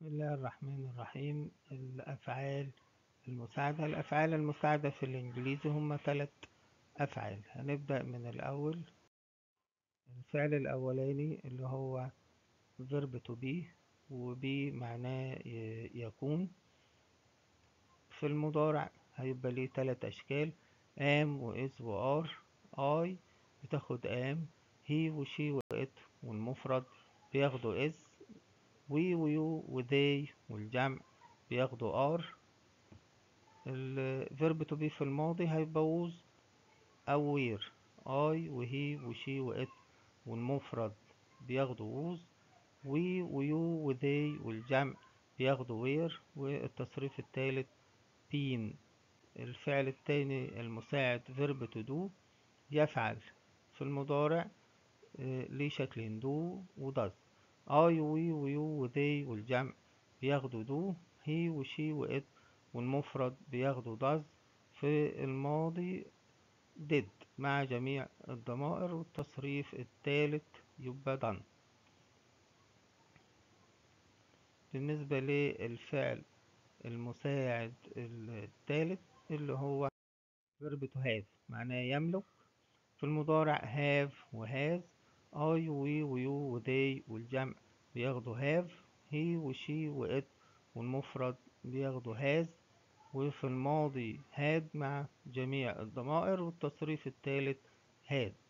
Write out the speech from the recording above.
بسم الله الرحمن الرحيم. الأفعال المساعدة الأفعال المساعدة في الإنجليزي هم ثلاث أفعال. هنبدأ من الأول. الفعل الأولاني اللي هو verb to be و be معناه يكون. في المضارع هيبقى ليه ثلاث أشكال. am و is و are. I بتاخد am he و she و it والمفرد بياخدوا is. We و you و they والجمع بياخدوا are ال verb to be في الماضي was أو were I و he و she و it والمفرد بياخدوا was we و you و they والجمع بياخدوا were والتصريف التالت been الفعل التاني المساعد verb to do يفعل. في المضارع ليه شكلين do و does I وي ويو وذي والجمع بياخدوا دو هي وشي وإت والمفرد بياخدوا does في الماضي did مع جميع الضمائر والتصريف الثالث يبقى done. بالنسبة للفعل المساعد الثالث اللي هو verb to have معناه يملك. في المضارع have و has I وي ويو وذي والجمع بياخدوا have he وشي وإت والمفرد بياخدوا has. وفي الماضي had مع جميع الضمائر والتصريف الثالث had.